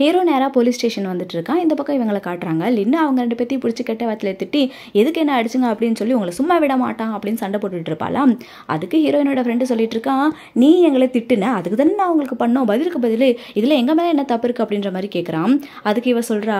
Hero நேராக police station வந்துட்டு இருக்கான் இந்த பக்கம் இவங்களை காட்டுறாங்க. லின்னு அவங்க ரெண்டு பேர்த்தையும் பிடிச்சி கெட்ட வார்த்தையில திட்டி எதுக்கு என்ன அடிச்சுங்க? அப்படின்னு சொல்லி உங்களை சும்மா விட மாட்டான் அப்படின்னு சண்டை போட்டுட்டு இருப்பாளாம் அதுக்கு ஹீரோயினோட ஃப்ரெண்டு சொல்லிட்டு இருக்கான் நீ எங்களை திட்டுன அதுக்கு தானே நான் உங்களுக்கு பண்ணோம். பதிலுக்கு பதில் இதில் எங்கள் மேலே என்ன தப்பு இருக்குது அப்படின்ற மாதிரி கேட்குறான் அதுக்கு இவ சொல்கிறா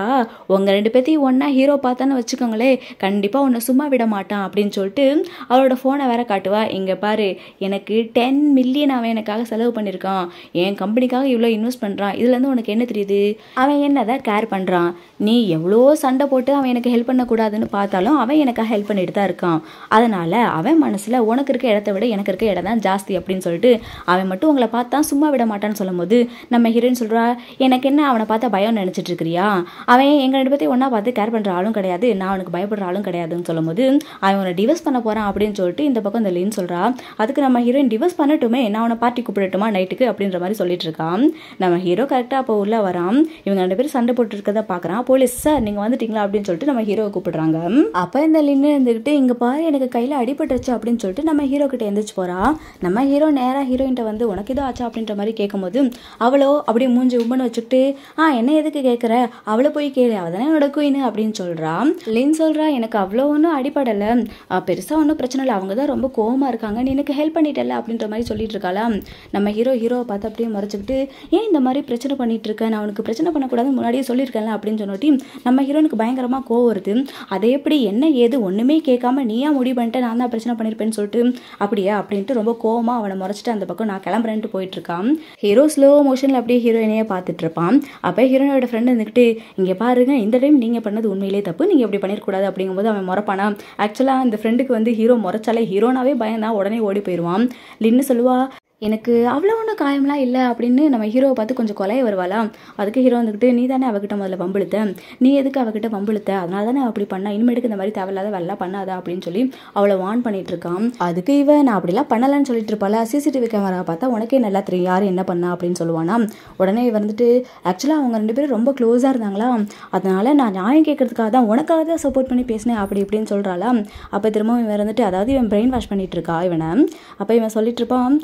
உங்கள் ரெண்டு பேர்த்தையும் ஒன்றா ஹீரோ பார்த்தான்னு வச்சுக்கோங்களே கண்டிப்பாக உன்னை சும்மா விட மாட்டான். அப்படின்னு சொல்லிட்டு அவளோட ஃபோனை வேற காட்டுவா. இங்கே பாரு எனக்கு டென் மில்லியன் அவன் எனக்காக செலவு பண்ணியிருக்கான். என் கம்பெனிக்காக இவ்வளோ இன்வெஸ்ட் பண்ணுறான் இதுலேருந்து உனக்கு என்ன தெரியுது? அவன் என்னதான் கேர் பண்ணுறான் நீ எவ்வளோ சண்டை போட்டு அவன் எனக்கு ஹெல்ப் பண்ணக்கூடாதுன்னு பார்த்தாலும் அவன் எனக்காக ஹெல்ப் பண்ணிட்டு தான் இருக்கான். அதனால் அவன் மனசில் உனக்கு இருக்க இடத்த விட எனக்கு இருக்க இடம் தான் ஜாஸ்தி அப்படின்னு சொல்லிட்டு அவன் மட்டும் உங்களை பார்த்தா சும்மா விட மாட்டான்னு சொல்லும்போது நம்ம ஹீரோயின் சொல்கிறா எனக்கு என்ன அவனை பார்த்தா பயம் நினச்சிட்டு இருக்கிறியா? அவன் எங்கள் ரெண்டு பேர்த்தையும் ஒன்றா பார்த்து கேர் பண்ணுற ஆளும் கிடையாது. நான் அவனுக்கு பயப்படுற ஆளும் கிடையாதுன்னு சொல்லும்போது அவன் உன்னை டிவோர்ஸ் பண்ண போகிறான் அப்படின்னு சொல்லிட்டு இந்த பக்கம் இந்த லீன் சொல்கிறா அதுக்கு நம்ம ஹீரோயின் டிவோர்ஸ் பண்ணட்டுமே. நான் அவனை பார்ட்டி கூப்பிடட்டுமா நைட்டுக்கு அப்படின்ற மாதிரி சொல்லிட்டு இருக்கான். நம்ம ஹீரோ கரெக்டாக அப்போ உள்ளே வரான். இவங்க ரெண்டு பேரும் சண்டை போட்டுருக்கதை பார்க்குறான் போலீஸ் சார் நீங்கள் வந்துட்டீங்களா? அப்படின்னு சொல்லிட்டு நம்ம ஹீரோவை கூப்பிடுறாங்க. அப்போ இந்த லின்னு இருந்துக்கிட்டு இங்கே பாரு எனக்கு கையில் அடிபட்டுருச்சு அப்படின்னு சொல்லிட்டு நம்ம ஹீரோ கிட்ட எந்திரிச்சு போறா. நம்ம ஹீரோ நேராக ஹீரோயின்ட்ட வந்து உனக்கு இதோ ஆச்சா? அப்படின்ற மாதிரி கேட்கும்போது அவளோ அப்படியே மூஞ்சி உம்மன்னு வச்சுக்கிட்டு ஆ என்ன எதுக்கு கேட்குற அவளை போய் கேளு அவள் தானே என்னோட குயின் அப்படின்னு சொல்கிறா லின் சொல்றா எனக்கு அவ்வளோ ஒன்றும் அடிபடலை. பெருசாக ஒன்றும் பிரச்சனை இல்லை. அவங்க தான் ரொம்ப கோவமாக இருக்காங்க. நீ எனக்கு ஹெல்ப் பண்ணிட்டல அப்படின்ற மாதிரி சொல்லிட்டு இருக்காளா நம்ம ஹீரோ ஹீரோவை பார்த்து அப்படியே மறைச்சிக்கிட்டு ஏன் இந்த மாதிரி பிரச்சனை பண்ணிட்டு இருக்க? நான் அவனுக்கு பிரச்சனை பண்ணக்கூடாதுன்னு முன்னாடியே சொல்லியிருக்கேன்ல அப்படின்னு சொன்னோட்டி நம்ம ஹீரோனுக்கு பயங்கரமாக கோவம் வருது. அதை எப்படி என்ன ஏது ஒன்றுமே கேட்காம நீயா முடிவு பண்ணிட்டு நான் தான் பிரச்சனை பண்ணியிருப்பேன்னு சொல்லிட்டு அப்படியா அப்படின்ட்டு ரொம்ப கோவமாக அவனை முறைச்சிட்டு அந்த பக்கம் நான் கிளம்புறேன்ட்டு போயிட்டு இருக்கான் ஹீரோ ஸ்லோ மோஷனில் அப்படியே ஹீரோயினையே பார்த்துட்டு இருப்பான் அப்போ ஹீரோனோட ஃப்ரெண்டு இருந்துக்கிட்டு இங்கே பாருங்க இந்த டைம் நீங்கள் பண்ணது உண்மையிலே தப்பு நீங்கள் இப்படி பண்ணிடக்கூடாது அப்படிங்கும்போது அவன் முறைப்பானா ஆக்சுவலாக அந்த ஃப்ரெண்டுக்கு வந்து ஹீரோ முறைச்சாலே ஹீரோனாவே பயந்தான் உடனே ஓடி போயிடுவான் லின்னு சொல்லுவா எனக்கு அவ்வளோ ஒன்றும் காயம்லாம் இல்லை அப்படின்னு நம்ம ஹீரோவை பார்த்து கொஞ்சம் கொலைய வருவாளா? அதுக்கு ஹீரோ வந்துக்கிட்டு நீ தானே அவகிட்ட முதல்ல பம்புழுத்த நீ எதுக்கு அவகிட்ட பம்புழுத்த அதனால தானே அப்படி பண்ணா? இனிமேட்டுக்கு இந்த மாதிரி தேவையில்லாத வேலைலாம் பண்ணாதா? அப்படின்னு சொல்லி அவளை வான் பண்ணிட்டு இருக்கான் அதுக்கு இவன் நான் அப்படிலாம் பண்ணலன்னு சொல்லிட்டு இருப்பாளா? சிசிடிவி கேமரா பார்த்தா உனக்கே நல்லா தெரியும். யார் என்ன பண்ணா? அப்படின்னு சொல்லுவானா. உடனே இவ வந்துட்டு ஆக்சுவலாக அவங்க ரெண்டு பேரும் ரொம்ப க்ளோஸாக இருந்தாங்களா? அதனால நான் நியாயம் கேட்கறதுக்காக தான் உனக்காக தான் சப்போர்ட் பண்ணி பேசினேன். அப்படி இப்படின்னு சொல்கிறாளா அப்போ திரும்பவும் இவன் வந்துட்டு அதாவது இவன் பிரெயின் வாஷ் பண்ணிட்டு இருக்கா இவனை? அப்போ இவன் சொல்லிட்டு இருப்பான்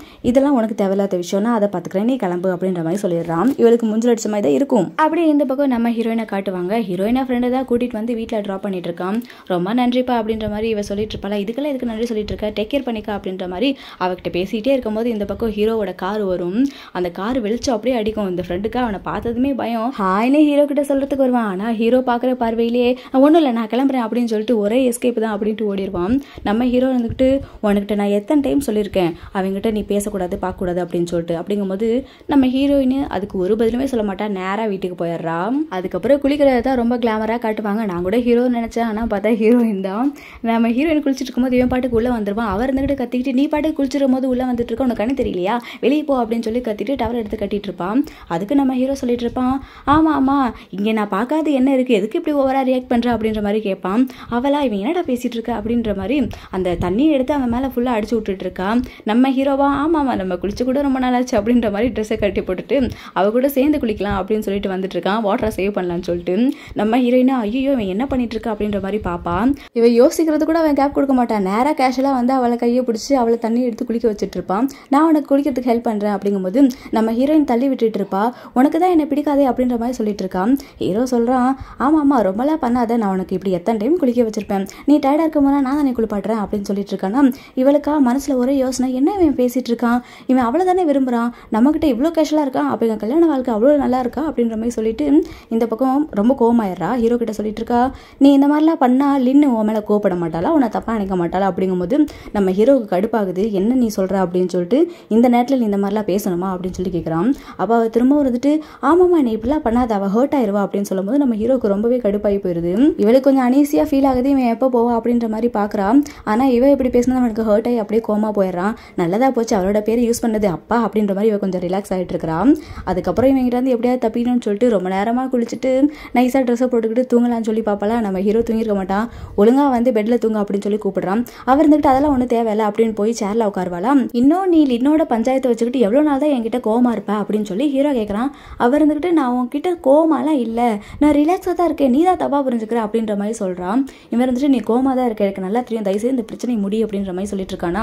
இதெல்லாம் உனக்கு தேவையில்லாத விஷயம்னா அதை பார்த்துக்கிறேன். நீ கிளம்பு அப்படின்ற மாதிரி சொல்லிடுறான். இவளுக்கு முஞ்சில் அடிச்ச மாதிரி தான் இருக்கும். அப்படியே இந்த பக்கம் நம்ம ஹீரோயினை காட்டுவாங்க. ஹீரோயினா ஃப்ரெண்டை தான் கூட்டிட்டு வந்து வீட்டில் ட்ராப் பண்ணிட்டு இருக்கான். ரொம்ப நன்றிப்பா அப்படின்ற மாதிரி இவ சொல்லிட்டு இருப்பாள்? இதுக்கெல்லாம் இதுக்கு நன்றி சொல்லிட்டு இருக்க? டேக் கேர் பண்ணிக்கா அப்படின்ற மாதிரி அவகிட்ட பேசிகிட்டே இருக்கும்போது இந்த பக்கம் ஹீரோவோட கார் வரும். அந்த கார் வெளிச்சம் அப்படியே அடிக்கும். இந்த ஃப்ரெண்டுக்கு அவனை பார்த்ததுமே பயம். ஹாய்னே ஹீரோ கிட்ட சொல்றதுக்கு வருவான். ஆனால் ஹீரோ பார்க்குற பார்வையிலேயே ஒன்றும் இல்லை நான் கிளம்புறேன் அப்படின்னு சொல்லிட்டு ஒரே எஸ்கேப் தான் அப்படின்ட்டு ஓடிடுவான். நம்ம ஹீரோ வந்துக்கிட்டு உனக்கிட்ட நான் எத்தனை டைம் சொல்லியிருக்கேன்? அவங்ககிட்ட நீ பேசக்கூடாது. பார்க்கக்கூடாது அப்படின்னு சொல்லிட்டு. அப்படிங்கும்போது நம்ம ஹீரோயின் அதுக்கு ஒரு பதிலுமே சொல்ல மாட்டா. நேராக வீட்டுக்கு போயிடுறா. அதுக்கப்புறம் குளிக்கிறது தான் ரொம்ப கிளாமராக காட்டுவாங்க. நான் கூட ஹீரோ நினச்சேன். ஆனால் பார்த்தா ஹீரோயின் தான். நம்ம ஹீரோயின் குளிச்சுட்டு இருக்கும்போது இவன் பாட்டுக்கு உள்ளே வந்துருவான். அவர் இருந்துகிட்டு கத்திக்கிட்டு நீ பாட்டுக்கு குளிச்சிடும் போது உள்ளே வந்துட்டு இருக்க? உனக்கு கண்ணு தெரியலையா? வெளியே போ அப்படின்னு சொல்லி கத்திட்டு டவர் எடுத்து கட்டிட்டு இருப்பான். அதுக்கு நம்ம ஹீரோ சொல்லிட்டு இருப்பான். ஆமாம் ஆமாம் இங்கே நான் பார்க்காது என்ன இருக்குது எதுக்கு இப்படி ஓவராக ரியாக்ட் பண்ணுற அப்படின்ற மாதிரி கேட்பான். அவளா? இவன் என்னடா பேசிட்டு இருக்க? அப்படின்ற மாதிரி அந்த தண்ணியை எடுத்து அவன் மேலே ஃபுல்லாக அடிச்சு விட்டுட்டு இருக்கான். நம்ம ஹீரோவா ஆமாம் நம்ம குளிச்சு கூட ரொம்ப நாளாச்சு அப்படின்ற மாதிரி ட்ரெஸ்ஸை கட்டி போட்டுட்டு அவ கூட சேர்ந்து குளிக்கலாம் அப்படின்னு சொல்லிட்டு வந்துட்டு இருக்கான் வாட்டரை சேவ் பண்ணலாம்னு சொல்லிட்டு. நம்ம ஹீரோயினா ஐயோ இவன் என்ன பண்ணிட்டு இருக்கா அப்படின்ற மாதிரி பார்ப்பான் இவன் யோசிக்கிறது கூட அவன் கேப் கொடுக்க மாட்டான் நேராக கேஷுவலாக வந்து அவளை கையை பிடிச்சி அவளை தண்ணி எடுத்து குளிக்க வச்சுட்டு இருப்பான் நான் உனக்கு குளிக்கிறதுக்கு ஹெல்ப் பண்ணுறேன் அப்படிங்கும்போது நம்ம ஹீரோயின் தள்ளி விட்டுட்டு இருப்பா. உனக்கு தான் என்னை பிடிக்காதே அப்படின்ற மாதிரி சொல்லிட்டு இருக்கான் ஹீரோ சொல்கிறான் ஆமாம் ஆமாம் ரொம்பலாம் பண்ணாத. நான் உனக்கு இப்படி எத்தனை டைம் குளிக்க வச்சிருப்பேன். நீ டயர்டாக இருக்கும் போது நான் தானே குளிப்பாட்டுறேன் அப்படின்னு சொல்லிட்டு இருக்கானா. இவளுக்கா மனசில் ஒரே யோசனை என்ன இவன் பேசிட்டு இருக்கான்? இவன் அவ்வளோ தானே விரும்புகிறான் நம்மக்கிட்ட இவ்வளோ கேஷுவலாக இருக்கான் அப்போ எங்கள் கல்யாண வாழ்க்கை அவ்வளோ நல்லா இருக்கா? அப்படின்ற மாதிரி சொல்லிட்டு இந்த பக்கம் ரொம்ப கோவமாயிடுறா. ஹீரோ கிட்ட சொல்லிட்டு இருக்கா நீ இந்த மாதிரிலாம் பண்ணா லின்னு உன் மேலே கோப்பட மாட்டாளா? உன்னை தப்பாக நினைக்க மாட்டாளா? அப்படிங்கும்போது நம்ம ஹீரோவுக்கு கடுப்பாகுது. என்ன நீ சொல்கிற அப்படின்னு சொல்லிட்டு இந்த நேரத்தில் நீ இந்த மாதிரிலாம் பேசணுமா? அப்படின்னு சொல்லி கேட்குறான் அப்போ அவள் திரும்ப வந்துட்டு ஆமாம்மா நீ இப்படிலாம் பண்ணாத. அவள் ஹர்ட் ஆயிடுவா அப்படின்னு சொல்லும்போது நம்ம ஹீரோக்கு ரொம்பவே கடுப்பாகி போயிடுது இவளுக்கு கொஞ்சம் அனீசியாக ஃபீல் ஆகுது. இவன் எப்போ போவா? அப்படின்ற மாதிரி பார்க்குறான் ஆனால் இவன் இப்படி பேசினா அவனுக்கு ஹர்ட் ஆகி அப்படியே கோமா போயிடுறான் நல்லதாக போச்சு. அவளோட பேர் யூஸ் பண்ணது அப்பா அப்படின்ற மாதிரி இவ கொஞ்சம் ரிலாக்ஸ் ஆகிட்டு இருக்கிறான் அதுக்கப்புறம் இவங்கிட்ட வந்து எப்படியாவது தப்பிக்கணும்னு சொல்லிட்டு ரொம்ப நேரமாக குளிச்சுட்டு நைஸாக ட்ரெஸ்ஸை போட்டுக்கிட்டு தூங்கலாம்னு சொல்லி பார்ப்பலாம் நம்ம ஹீரோ தூங்கிருக்க மாட்டான் ஒழுங்காக வந்து பெட்டில் தூங்க அப்படின்னு சொல்லி கூப்பிடுறான். அவர் இருந்துகிட்டு அதெல்லாம் ஒன்றும் தேவையில்ல அப்படின்னு போய் சேரில் உட்காருவாளாம் இன்னும் நீ இன்னோட பஞ்சாயத்தை வச்சுக்கிட்டு எவ்வளோ நாள் தான் என்கிட்ட கோமா இருப்ப? அப்படின்னு சொல்லி ஹீரோ கேட்குறான் அவர் இருந்துக்கிட்டு நான் உன்கிட்ட கோமாலாம் இல்லை. நான் ரிலாக்ஸாக தான் இருக்கேன். நீ தான் தப்பாக புரிஞ்சுக்கிற. அப்படின்ற மாதிரி சொல்கிறான் இவன் இருந்துட்டு நீ கோமா தான் இருக்க. எனக்கு நல்லா தெரியும். தயவுசெய்து இந்த பிரச்சனை முடி அப்படின்ற மாதிரி சொல்லிட்டு இருக்கானா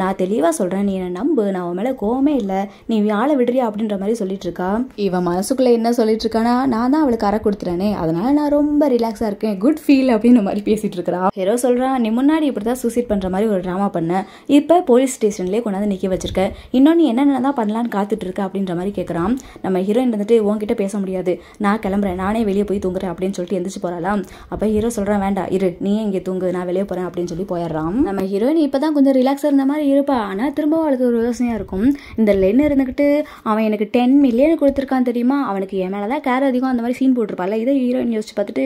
நான் தெளிவாக சொல்கிறேன் நீ என்னை நம்பு. நான் அவன் மேலே கோவமே இல்லை. நீ ஆளை விடுறியா அப்படின்ற மாதிரி சொல்லிட்டு இருக்கா இவன் மனசுக்குள்ளே என்ன சொல்லிட்டு இருக்கானா நான் தான் அவளுக்கு அரை கொடுத்துறேனே அதனால நான் ரொம்ப ரிலாக்ஸாக இருக்கேன். குட் ஃபீல் அப்படின்ற மாதிரி பேசிட்டு இருக்கிறா ஹீரோ சொல்கிறான் நீ முன்னாடி இப்படி தான் சூசைட் பண்ணுற மாதிரி ஒரு ட்ராமா பண்ண. இப்போ போலீஸ் ஸ்டேஷன்லேயே கொண்டாந்து நிற்க வச்சிருக்க. இன்னொன்று என்னென்ன தான் பண்ணலான்னு காத்துட்டு இருக்க? அப்படின்ற மாதிரி கேட்குறான் நம்ம ஹீரோயின் வந்துட்டு உன்கிட்ட பேச முடியாது. நான் கிளம்புறேன். நானே வெளியே போய் தூங்குறேன். அப்படின்னு சொல்லிட்டு எந்திரிச்சு போறாளாம். அப்போ ஹீரோ சொல்கிறான் வேண்டாம் இரு. நீ இங்கே தூங்கு. நான் வெளியே போகிறேன் அப்படின்னு சொல்லி போயிடுறான். நம்ம ஹீரோயின் இப்போ தான் கொஞ்சம் ரிலாக்ஸாக இருந்த மாதிரி இருப்பா. ஆனால் திரும்பவும் அவளுக்கு ஒரு யோசனையாக இருக்கும். இந்த லென் இருந்துக்கிட்டு அவன் எனக்கு டென் மில்லியன் கொடுத்துருக்கான் தெரியுமா? அவனுக்கு என் மேலே தான் கேர் அதிகம். அந்த மாதிரி சீன் போட்டிருப்பாள் இதை ஹீரோயின் யோசிச்சு பார்த்துட்டு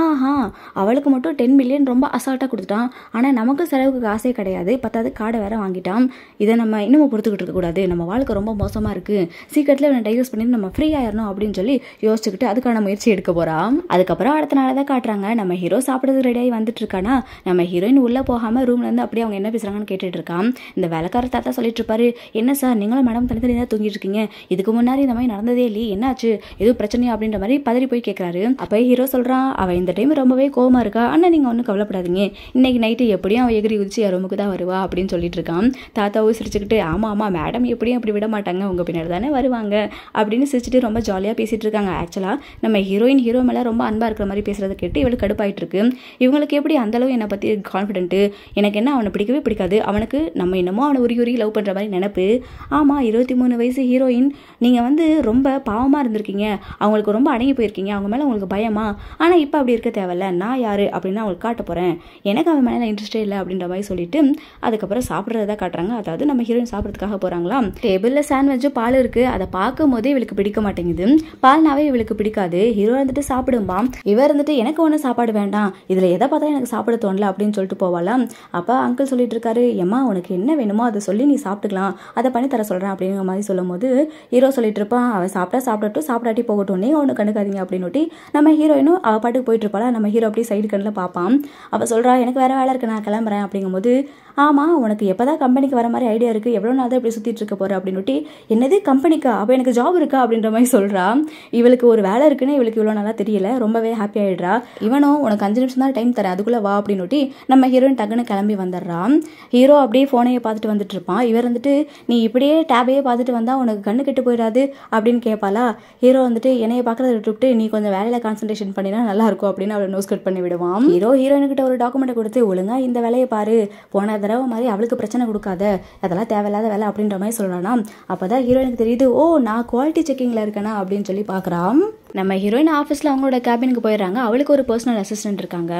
ஆஹா அவளுக்கு மட்டும் டென் மில்லியன் ரொம்ப அசால்ட்டாக கொடுத்துட்டான். ஆனால் நமக்கு செலவுக்கு காசே கிடையாது. பத்தாவது கார்டை வேற வாங்கிட்டான். இதை நம்ம இன்னமும் பொறுத்துக்கிட்டு இருக்கக்கூடாது நம்ம வாழ்க்கை ரொம்ப மோசமாக இருக்குது சீக்கிரத்தில் இவனை டைவர்ஸ் பண்ணி நம்ம ஃப்ரீ ஆயிடணும் அப்படின்னு சொல்லி யோசிச்சுக்கிட்டு அதுக்கான முயற்சி எடுக்க போகிறான் அதுக்கப்புறம் அடுத்த நாள் தான் காட்டுறாங்க. நம்ம ஹீரோ சாப்பிட்றதுக்கு ரெடியாகி வந்துட்டு இருக்கானா? நம்ம ஹீரோயின் உள்ளே போகாமல் ரூம்லேருந்து அப்படியே அவங்க என்ன பேசுகிறாங்கன்னு கேட்டுட்டு இருக்கான். இந்த வேலைக்கார தாத்தா சொல்லிட்டு இருப்பாரு என்ன சார் நீங்களும் மேடம் தனித்தனி தான் தூங்கிட்டு இருக்கீங்க இதுக்கு முன்னாடி இந்த மாதிரி நடந்ததே இல்லையே. என்னாச்சு? எதுவும் பிரச்சனையா? அப்படின்ற மாதிரி பதறி போய் கேட்குறாரு அப்போ ஹீரோ சொல்கிறான் அவள் இந்த டைம் ரொம்பவே கோமா இருக்கா? ஆனால் நீங்கள் ஒன்றும் கவலைப்படாதீங்க. இன்னைக்கு நைட்டு எப்படியும் அவன் எகிரி குதிச்சு என் ரூமுக்கு தான் வருவா அப்படின்னு சொல்லிட்டு இருக்கான். தாத்தாவும் சிரிச்சுக்கிட்டு ஆமாம் ஆமாம் மேடம் எப்படியும் அப்படி விட மாட்டாங்க. உங்கள் பின்னாடி தானே வருவாங்க. அப்படின்னு சிரிச்சுட்டு ரொம்ப ஜாலியாக பேசிட்டு இருக்காங்க. ஆக்சுவலாக நம்ம ஹீரோயின் ஹீரோ மேலே ரொம்ப அன்பாக இருக்கிற மாதிரி பேசுறதை கேட்டு இவளுக்கு கடுப்பாயிட்டு இருக்கு. இவங்களுக்கு எப்படி அந்தளவு என்னை பற்றி கான்ஃபிடென்ட்டு எனக்கு என்ன அவனை பிடிக்கவே பிடிக்காது. அவனுக்கு நம்ம என்னமோ அவனை உரி உரி லவ் பண்ணுற மாதிரி நினப்பு. ஆமாம் இருபத்தி மூணு வயசு ஹீரோயின் நீங்கள் வந்து ரொம்ப பாவமாக இருந்திருக்கீங்க. அவங்களுக்கு ரொம்ப அடங்கி போயிருக்கீங்க. அவங்க மேலே உங்களுக்கு பயமா? ஆனால் இப்போ அப்படி இருக்க தேவையில்ல. நான் யார் அப்படின்னு அவங்களுக்கு காட்ட போகிறேன் எனக்கு அவன் மேலே இன்ட்ரெஸ்டே இல்லை அப்படின்ற மாதிரி சொல்லிட்டு அதுக்கப்புறம் சாப்பிட்றதா காட்டுறாங்க. அதாவது நம்ம ஹீரோயின் சாப்பிட்றதுக்காக போகிறாங்களா டேபிளில் சாண்ட்விச்சும் பால் இருக்குது அதை பார்க்கும் போதே இவளுக்கு பிடிக்க மாட்டேங்குது. பால்னாவே இவளுக்கு பிடிக்காது. ஹீரோ வந்துட்டு சாப்பிடும்பா. இவர் இருந்துட்டு எனக்கு ஒன்றும் சாப்பாடு வேண்டாம். இதில் எதை பார்த்தா எனக்கு சாப்பிட தோணல அப்படின்னு சொல்லிட்டு போவாளாம் அப்போ அங்கிள் சொல்லிட்டு இருக்காரு எம்மா உனக்கு என்ன வேணுமோ அதை சொல்லி நீ சாப்பிட்டுக்கலாம். அதை பண்ணி தர சொல்கிறேன் அப்படிங்கிற மாதிரி சொல்லும் போது ஹீரோ சொல்லிட்டு இருப்பான் அவன் சாப்பிட்டா சாப்பிடட்டும் சாப்பிடாட்டி போகட்டும் நீ ஒன்று கண்டுக்காதீங்க அப்படின்னு நம்ம ஹீரோயினும் அவள் பாட்டுக்கு போயிட்டு இருப்பாளா? நம்ம ஹீரோ அப்படியே சைடு கண்ணில் பார்ப்பான். அவள் சொல்கிறா எனக்கு வேற வேலை இருக்கு நான் கிளம்புறேன் அப்படிங்கும்போது ஆமாம் உனக்கு எப்போ தான் கம்பெனிக்கு வர மாதிரி ஐடியா இருக்குது எவ்வளோ நாள் தான் இப்படி சுற்றிட்டு இருக்க போகிற அப்படின்னுட்டு என்னது கம்பெனிக்கா அப்போ எனக்கு ஜாப் இருக்கா? அப்படின்ற மாதிரி சொல்கிறா இவளுக்கு ஒரு வேலை இருக்குன்னு இவளுக்கு இவ்வளோ நல்லா தெரியல. ரொம்பவே ஹாப்பி ஆகிடுறா இவனும் உனக்கு அஞ்சு நிமிஷம் தான் டைம் தரேன் அதுக்குள்ளே வா அப்படின்னுட்டு நம்ம ஹீரோயின் டக்குன்னு கிளம்பி வந்துடுறான் ஹீரோ அப்படியே ஃபோனையே பார்த்துட்டு வந்துட்டு இருப்பான். இவர் வந்துட்டு நீ இப்படியே டேபையே பார்த்துட்டு வந்தால் உனக்கு கண்ணு கெட்டு போயிடாது? அப்படின்னு கேட்பாளா. ஹீரோ வந்துட்டு என்னைய பார்க்குறத விட்டுவிட்டு நீ கொஞ்சம் வேலையில் கான்சன்ட்ரேஷன் பண்ணினா நல்லா இருக்கும் அப்படின்னு அவளை நோஸ் கட் பண்ணி விடுவான். ஹீரோ ஹீரோயின்கிட்ட ஒரு டாக்குமெண்ட்டை கொடுத்து ஒழுங்காக இந்த வேலையை பாரு. போன தடவை மாதிரி அவளுக்கு பிரச்சனை கொடுக்காத அதெல்லாம் தேவையில்லாத வேலை அப்படின்ற மாதிரி சொல்கிறானா அப்போ தான் ஹீரோயினுக்கு தெரியுது ஓ நான் குவாலிட்டி செக்கிங்கில் இருக்கேனா? அப்படின்னு சொல்லி பார்க்குறான் நம்ம ஹீரோயின் ஆஃபீஸில் அவங்களோட கேபினுக்கு போயிடுறாங்க. அவளுக்கு ஒரு பர்சனல் அசிஸ்டன்ட் இருக்காங்க.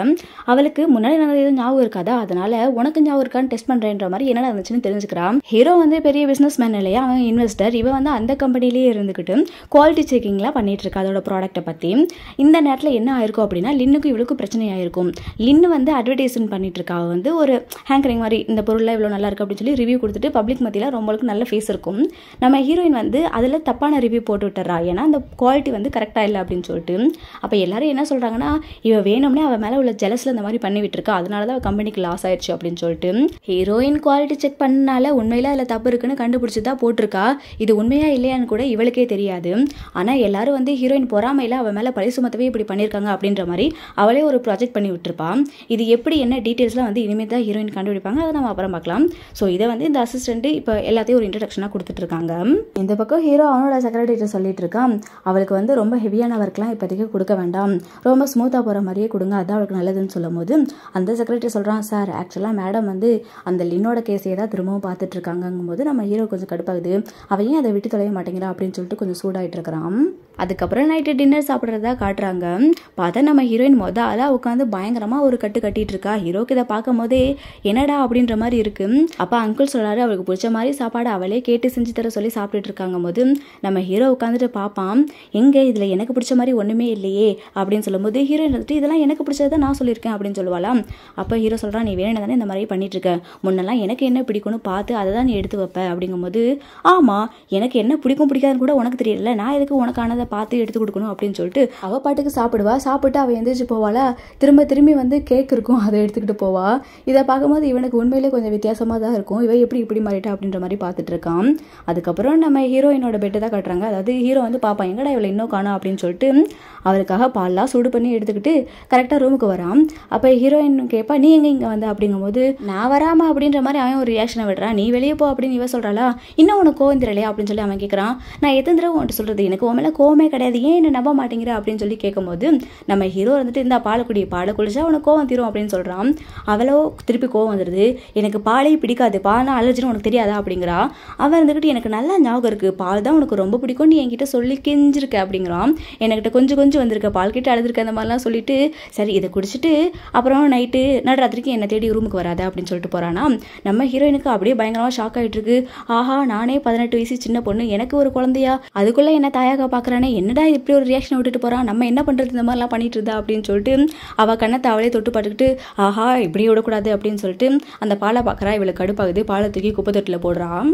அவளுக்கு முன்னாடி நடந்தது எதுவும் ஞாபகம் இருக்காதா? அதனால உனக்கு ஞாபகம் இருக்கான்னு டெஸ்ட் பண்ணுறேன்ற மாதிரி என்ன நடந்துச்சுன்னு தெரிஞ்சுக்கிறான் ஹீரோ வந்து பெரிய பிஸ்னஸ் மேன் இல்லையா? அவன் இன்வெஸ்டர் இவன் வந்து அந்த கம்பெனிலேயே இருந்துக்கிட்டு குவாலிட்டி செக்கிங்லாம் பண்ணிட்டு இருக்கா அதோட ப்ராடக்ட்டை பற்றி இந்த நேரத்தில் என்ன ஆயிருக்கும் அப்படின்னா லின்னுக்கும் இவளுக்கும் பிரச்சனை ஆயிருக்கும் லின்னு வந்து அட்வர்டைஸ்மெண்ட் பண்ணிட்டு இருக்கா. வந்து ஒரு ஹேங்கரிங் மாதிரி இந்த பொருள்லாம் இவ்வளோ நல்லா இருக்கு அப்படின்னு சொல்லி ரிவ்யூ கொடுத்துட்டு பப்ளிக் மத்தியில் ரொம்பளுக்கு நல்ல ஃபேஸ் இருக்கும். நம்ம ஹீரோயின் வந்து அதில் தப்பான ரிவ்யூ போட்டு விட்டுறா ஏன்னா அந்த குவாலிட்டி வந்து கரெக்டாக இல்லை அப்படின்னு சொல்லிட்டு அப்போ எல்லாரும் என்ன சொல்கிறாங்கன்னா இவள் வேணும்னே அவள் மேலே உள்ள ஜெலஸில் இந்த மாதிரி பண்ணி விட்டுருக்கா. அதனால தான் அவள் கம்பெனிக்கு லாஸ் ஆயிடுச்சு அப்படின்னு சொல்லிட்டு ஹீரோயின் குவாலிட்டி செக் பண்ணனால உண்மையில அதில் தப்பு இருக்குன்னு கண்டுபிடிச்சி தான் போட்டிருக்கா. இது உண்மையா இல்லையான்னு கூட இவளுக்கே தெரியாது. ஆனால் எல்லாரும் வந்து ஹீரோயின் பொறாமையில் அவள் மேலே பழி சுமத்தவே இப்படி பண்ணியிருக்காங்க அப்படின்ற மாதிரி அவளே ஒரு ப்ராஜெக்ட் பண்ணி விட்டுருப்பான் இது எப்படி என்ன டீட்டெயில்ஸ்லாம் வந்து இனிமேல் தான் ஹீரோயின் கண்டுபிடிப்பாங்க அதை நம்ம அப்புறம் பார்க்கலாம். ஸோ இதை வந்து இந்த அசிஸ்டன்ட் இப்போ எல்லாத்தையும் ஒரு இன்ட்ரடக்ஷனாக கொடுத்துட்டு இருக்காங்க. இந்த பக்கம் ஹீரோ அவனோட செக்ரட்டரிட்ட சொல்லிட்டு இருக்கான். அவளுக்கு வந்து ரொம்ப ஹெவியான ஒர்க்லாம் இப்போதைக்கு கொடுக்க வேண்டாம். ரொம்ப ஸ்மூத்தாக போகிற மாதிரியே கொடுங்க. அதான் அவளுக்கு நல்லதுன்னு சொல்லும் போது அந்த செக்ரட்டரி சொல்கிறான் சார் ஆக்சுவலாக மேடம் வந்து அந்த லின்னோட கேஸையே தான் திரும்பவும் பார்த்துட்ருக்காங்கங்கும்போது போது நம்ம ஹீரோ கொஞ்சம் கடுப்பாகுது. அவன் ஏன் அதை விட்டு தொலைய மாட்டேங்கிறா? அப்படின்னு சொல்லிட்டு கொஞ்சம் சூடாயிட்டு இருக்கிறான் அதுக்கப்புறம் நைட்டு டின்னர் சாப்பிட்றதா காட்டுறாங்க. பார்த்தா நம்ம ஹீரோயின் மொத ஆளாக உட்காந்து பயங்கரமாக ஒரு கட்டு கட்டிட்டு இருக்கா. ஹீரோக்கு இதை பார்க்கும் போதே என்னடா அப்படின்ற மாதிரி இருக்கு. அப்போ அங்கிள் சொல்கிறாரு அவளுக்கு பிடிச்ச மாதிரி சாப்பாடு அவளே கேட்டு செஞ்சு தர சொல்லி சாப்பிட்டுட்டு இருக்காங்க. போது நம்ம ஹீரோ உட்காந்துட்டு பார்ப்பான் எங்கே இதில் எனக்கு பிடிச்ச மாதிரி ஒன்றுமே இல்லையே அப்படின்னு சொல்லும்போது ஹீரோயின் வந்துட்டு இதெல்லாம் எனக்கு பிடிச்சதை நான் சொல்லியிருக்கேன் அப்படின்னு சொல்லுவாளாம். அப்போ ஹீரோ சொல்கிறான் நீ வேணும் தானே இந்த மாதிரி பண்ணிட்டு இருக்க. முன்னெல்லாம் எனக்கு என்ன பிடிக்கும்னு பார்த்து அதை தான் நீ எடுத்து வைப்ப அப்படிங்கும்போது ஆமாம் எனக்கு என்ன பிடிக்கும் பிடிக்காதுன்னு கூட உனக்கு தெரியல. நான் எதுக்கு உனக்கானதை அதை பார்த்து எடுத்து கொடுக்கணும் அப்படின்னு சொல்லிட்டு அவள் பாட்டுக்கு சாப்பிடுவா. சாப்பிட்டு அவள் எந்திரிச்சு போவாளா? திரும்ப திரும்பி வந்து கேக் இருக்கும். அதை எடுத்துக்கிட்டு போவா. இதை பார்க்கும்போது இவனுக்கு உண்மையிலே கொஞ்சம் வித்தியாசமாக தான் இருக்கும். இவன் எப்படி இப்படி மாறிட்டா அப்படின்ற மாதிரி பார்த்துட்டு இருக்கான் அதுக்கப்புறம் நம்ம ஹீரோயினோட பெட்டை தான் கட்டுறாங்க. அதாவது ஹீரோ வந்து பாப்பா எங்கடா இவளை இன்னும் காணும் அப்படின்னு சொல்லிட்டு அவருக்காக பால்லாம் சூடு பண்ணி எடுத்துக்கிட்டு கரெக்டாக ரூமுக்கு வரான் அப்போ ஹீரோயின் கேட்பா நீ எங்கே இங்கே வந்த? அப்படிங்கும்போது நான் வராமா அப்படின்ற மாதிரி அவன் ஒரு ரியாக்ஷனை விடுறான் நீ வெளியே போ அப்படின்னு இவன் சொல்கிறாளா இன்னும் உனக்கு கோவம் தெரியலையா? அப்படின்னு சொல்லி அவன் கேட்குறான் நான் எத்தனை தடவை உன்ட்டு சொல்கிறது எனக்கு உன் மேலே கோ கிடையாது. ஏன் என்ன நம்ப மாட்டேங்கிற? அப்படின்னு சொல்லி கேட்கும்போது நம்ம ஹீரோ வந்துட்டு இந்த பாலக்குடி பாலை குடிச்சா உனக்கு கோவம் தீரும் அப்படின்னு சொல்கிறான் அவளோ திருப்பி கோவம் வந்துடுது எனக்கு பாலே பிடிக்காது. பால்னா அலர்ஜின்னு உனக்கு தெரியாதா? அப்படிங்கிறா. அவன் இருந்துக்கிட்டு எனக்கு நல்லா ஞாபகம் இருக்குது பால் தான் உனக்கு ரொம்ப பிடிக்கும். நீ என்கிட்ட சொல்லி கெஞ்சிருக்க அப்படிங்கிறான். என்கிட்ட கொஞ்சம் கொஞ்சம் வந்திருக்க. பால் கிட்ட அழுதுருக்க அந்த மாதிரிலாம் சொல்லிட்டு சரி இதை குடிச்சிட்டு அப்புறம் நைட்டு நடுராத்திரிக்கு என்னை தேடி ரூமுக்கு வராத அப்படின்னு சொல்லிட்டு போகிறானா நம்ம ஹீரோயினுக்கு அப்படியே பயங்கரமாக ஷாக் ஆகிட்டு இருக்கு ஆஹா நானே பதினெட்டு வயசு சின்ன பொண்ணு. எனக்கு ஒரு குழந்தையா? அதுக்குள்ளே என்ன தாயாக பார்க்குறேன் என்னடா இப்படி ஒரு ரியாக்ஷன் விட்டுட்டு போகிறான் நம்ம என்ன பண்ணுறது இந்த மாதிரிலாம் பண்ணிட்டு இருந்தா அப்படின்னு சொல்லிட்டு அவள் கண்ணத்தை அவளே தொட்டு பார்த்துக்கிட்டு ஆஹா இப்படி விடக்கூடாது அப்படின்னு சொல்லிட்டு அந்த பாலை பார்க்குறா இவளுக்கு கடுப்பாகுது. பாலை தூக்கி குப்பை தொட்டில் போடுறான்